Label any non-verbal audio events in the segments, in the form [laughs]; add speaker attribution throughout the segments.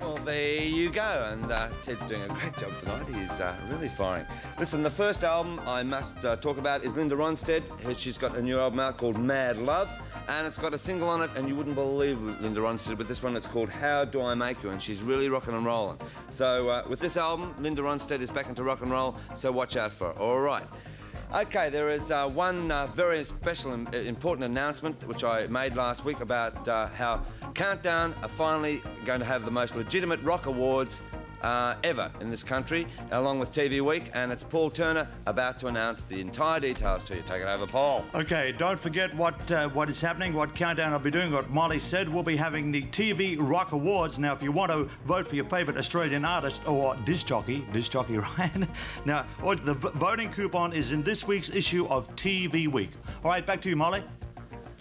Speaker 1: Well, there you go, and uh, Ted's doing a great job tonight. He's uh, really firing. Listen, the first album I must uh, talk about is Linda Ronstadt. She's got a new album out called Mad Love, and it's got a single on it, and you wouldn't believe Linda Ronstadt with this one. It's called How Do I Make You, and she's really rocking and rolling. So, uh, with this album, Linda Ronstadt is back into rock and roll, so watch out for her. All right. Okay, there is uh, one uh, very special and important announcement which I made last week about uh, how Countdown are finally going to have the most legitimate rock awards uh, ever in this country, along with TV Week, and it's Paul Turner about to announce the entire details to you. Take it over, Paul.
Speaker 2: Okay, don't forget what uh, what is happening, what countdown I'll be doing, what Molly said. We'll be having the TV Rock Awards. Now, if you want to vote for your favourite Australian artist or disc jockey, disc jockey, [laughs] Ryan. now, the v- voting coupon is in this week's issue of TV Week. All right, back to you, Molly.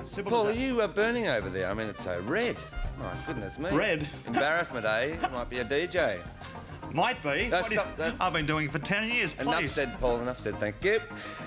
Speaker 2: Simple
Speaker 1: Paul, are you uh, burning over there? I mean, it's so red. My goodness me.
Speaker 2: Red?
Speaker 1: Embarrassment, eh? Might be a DJ.
Speaker 2: Might be.
Speaker 1: No,
Speaker 2: do you-
Speaker 1: that.
Speaker 2: I've been doing it for 10 years, please.
Speaker 1: Enough said, Paul. Enough said. Thank you.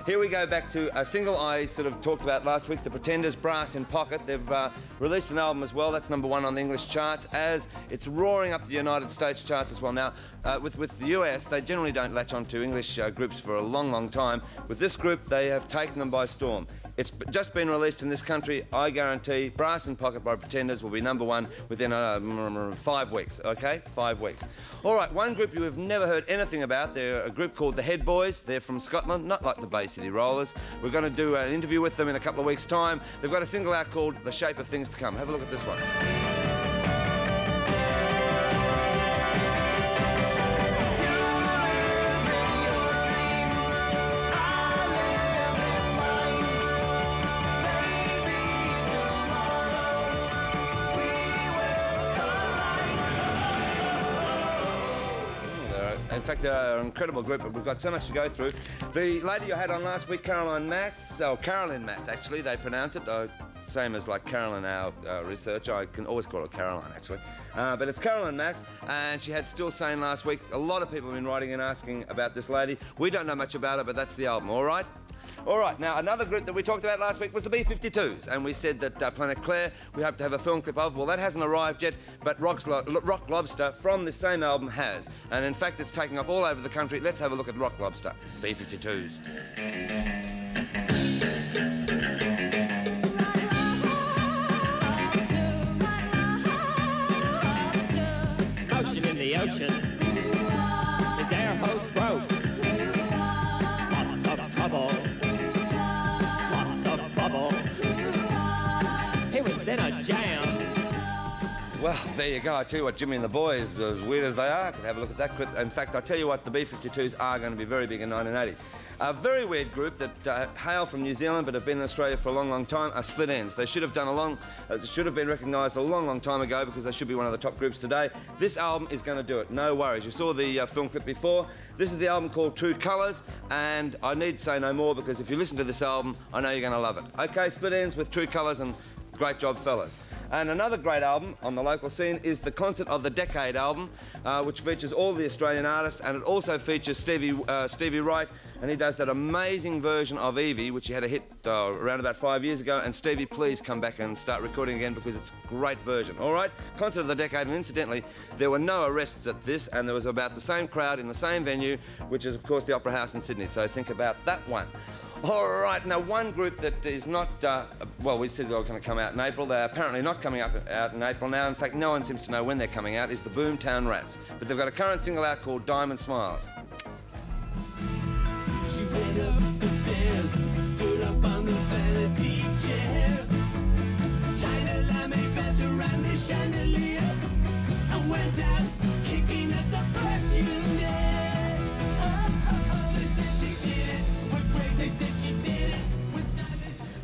Speaker 1: Here we go back to a single I sort of talked about last week, The Pretenders, Brass in Pocket. They've uh, released an album as well. That's number one on the English charts, as it's roaring up the United States charts as well. Now, uh, with with the US, they generally don't latch on to English uh, groups for a long, long time. With this group, they have taken them by storm. It's just been released in this country. I guarantee Brass in Pocket by Pretenders will be number one within uh, five weeks, okay? Five weeks. All right, one group you have never heard anything about. They're a group called the Headboys. They're from Scotland, not like the Bay City Rollers. We're going to do an interview with them in a couple of weeks' time. They've got a single out called The Shape of Things to Come. Have a look at this one. In fact, they're an incredible group, but we've got so much to go through. The lady you had on last week, Caroline Mas, or Carolyn Mas, actually, they pronounce it. Uh, same as like Carolyn, our uh, researcher. I can always call her Caroline, actually. Uh, but it's Caroline Mas, and she had Still Sane last week. A lot of people have been writing and asking about this lady. We don't know much about her, but that's the album, all right? All right, now another group that we talked about last week was the B-52s, and we said that uh, Planet Claire we hope to have a film clip of. Well, that hasn't arrived yet, but Rock Lobster from the same album has, and in fact it's taking off all over the country. Let's have a look at Rock Lobster, B-52s. Well, there you go. I tell you what, Jimmy and the boys, as weird as they are, can have a look at that clip. In fact, I tell you what, the B-52s are going to be very big in 1980. A very weird group that uh, hail from New Zealand but have been in Australia for a long, long time are Split Enz. They should have done a long, uh, should have been recognised a long, long time ago because they should be one of the top groups today. This album is going to do it. No worries. You saw the uh, film clip before. This is the album called True Colours, and I need say no more because if you listen to this album, I know you're going to love it. Okay, Split Enz with True Colours, and great job, fellas. And another great album on the local scene is the Concert of the Decade album, uh, which features all the Australian artists, and it also features Stevie, uh, Stevie Wright, and he does that amazing version of Evie, which he had a hit uh, around about five years ago. And Stevie, please come back and start recording again because it's a great version. All right, Concert of the Decade, and incidentally, there were no arrests at this, and there was about the same crowd in the same venue, which is of course the Opera House in Sydney. So think about that one. All right, now one group that is not, uh, well, we said they were going to come out in April. They're apparently not coming up out in April now. In fact, no one seems to know when they're coming out, is the Boomtown Rats. But they've got a current single out called Diamond Smiles.
Speaker 3: She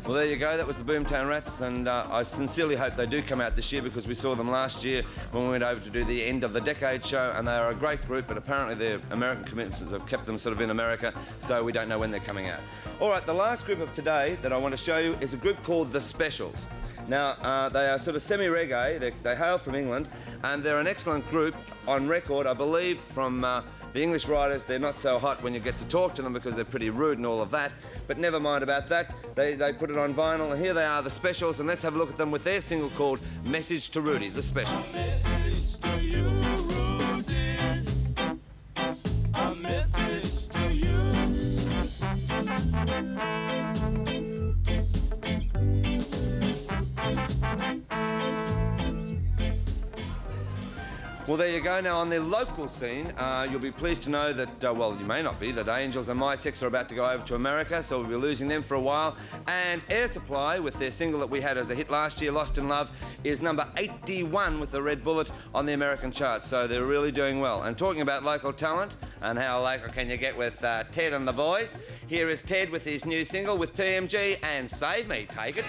Speaker 1: Well, there you go. That was the Boomtown Rats, and uh, I sincerely hope they do come out this year because we saw them last year when we went over to do the end of the decade show, and they are a great group. But apparently, their American commitments have kept them sort of in America, so we don't know when they're coming out. All right, the last group of today that I want to show you is a group called the Specials. Now, uh, they are sort of semi-reggae. They, they hail from England, and they're an excellent group on record, I believe, from. Uh, the English writers, they're not so hot when you get to talk to them because they're pretty rude and all of that. But never mind about that. They, they put it on vinyl, and here they are, the specials, and let's have a look at them with their single called Message to Rudy, the specials. Well, there you go. Now, on the local scene, uh, you'll be pleased to know that, uh, well, you may not be, that Angels and Mi-Sex are about to go over to America, so we'll be losing them for a while. And Air Supply, with their single that we had as a hit last year, Lost in Love, is number 81 with the Red Bullet on the American charts, so they're really doing well. And talking about local talent and how local can you get with uh, Ted and the boys, here is Ted with his new single with TMG and Save Me. Take it.